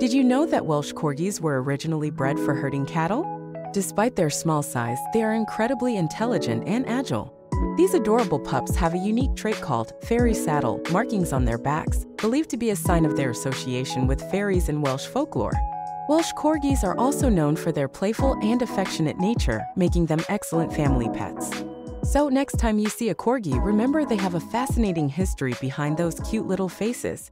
Did you know that Welsh Corgis were originally bred for herding cattle? Despite their small size, they are incredibly intelligent and agile. These adorable pups have a unique trait called fairy saddle markings on their backs, believed to be a sign of their association with fairies in Welsh folklore. Welsh Corgis are also known for their playful and affectionate nature, making them excellent family pets. So, next time you see a Corgi, remember they have a fascinating history behind those cute little faces.